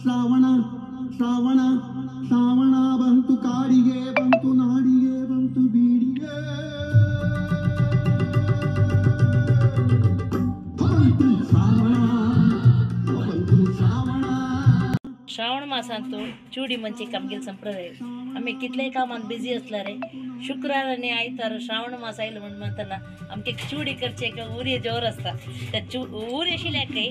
ಶ್ರಾವಣ ಶ್ರಾವಣ ಶ್ರಾವಣ ಬಂತು ಕಾಡಿಗೆ ಬಂತು ನಾಡಿಗೆ ಬಂತು ಬೀಡಿಗೆ ಬಂತು ಶ್ರಾವಣ श्रावण मासांत चुडी म्हणजे कामगेल संप्रदाय आमी कितलेय कामान बिझी असला रे शुक्रार आयतार श्रावण मास आयलो म्हण म्हणटना आमगे चुडी करचे ज़ोर आसता त्या चु उरी आशिल्ल्याकय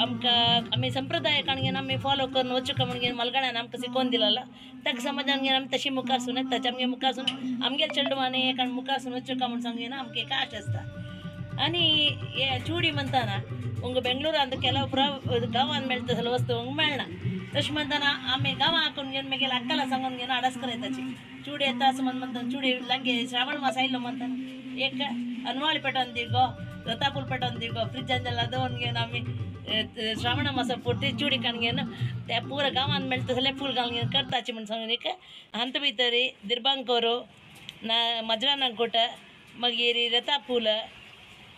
आमकां आमी संप्रदाय काणगेन फॉलो करून वचूं काय म्हणून मलगड्यान आमकां शिकोवन दिलेलो ताका समाजान घेवन आमी तशी मुखार सून आमगे मुखार सून आमगे चेडवांनी एका मुखार सून वचूं काय म्हणून सांगून आमकां एक आश आसता ಚೂಡಿ ಮಂತಾನ? ಉಂಗ ಬೆಂಗಳೂರು ಅಂತ ಕೆಲವೊಬ್ಬರ ಗವ ಅಂದ್ಮೇಳ್ತ ಸಲ ವಸ್ತು ಹಂಗೆ ಮೇಳನ. ತಶ್ ಮಂತಾನ ಆಮೇಲೆ ಗವ ಹಾಕೊಂಡು ಏನು ಮೇಲೆ ಅಕ್ಕಲ ಸಂಗನ್ಗೇನು ಅಡಸ್ಕರ ಚೂಡಿ ಎತ್ತಾಸು ಮಂದ್ ಮಂತಾನ, ಚೂಡಿ ಲಂಗೆ ಶ್ರಾವಣ ಮಾಸ ಇಲ್ಲ ಮಂತಾನ. ಏಕ ಅನ್ವಾಳಿಪೇಟ ಅಂದಿಗೋ ರತಾಪುಲ್ಪೇಟ ಅಂದಿಗೋ ಫ್ರಿಜ್ ಅಂದಲ್ಲ ಅದು ಅವ್ನಿಗೆ ನಮ್ಮಿ ಶ್ರಾವಣ ಮಾಸ ಪೂರ್ತಿ ಚೂಡಿ ಕಣ್ಗೇನು ಪೂರ ಗವ ಅಂದ್ಮೇಳ್ತ ಸಲ ಫುಲ್ ಕಣ್ಗೇನು ಕಟ್ತಾಚಿ ಮನ್ ಸಂಗನಿಕ ಹಂತ ಬೀತರಿ ದಿರ್ಬಾಂಕೋರು ನಾ ಮಜ್ರಾ ನಂಕೋಟ ಮಗೀರಿ, ರತಾಪೂಲ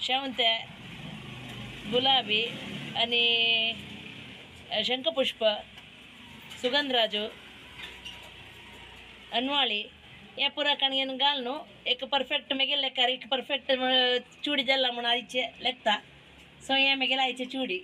घालून घेवन करताची म्हण सांगून एक हंत भितरी दिर्बांकोरू ना मजरानाकोट मागीर रतापूल शेवंते गुलाबी आणि शंखपुष्प सुगंधराजू अनवाळी हे पुरा कणगेन घाल न्हू एक परफेक्ट मागीर लेकार एक परफेक्ट चुडी जाल्ला म्हूण आयचे लेखता सो हे मागीर आयचे चुडी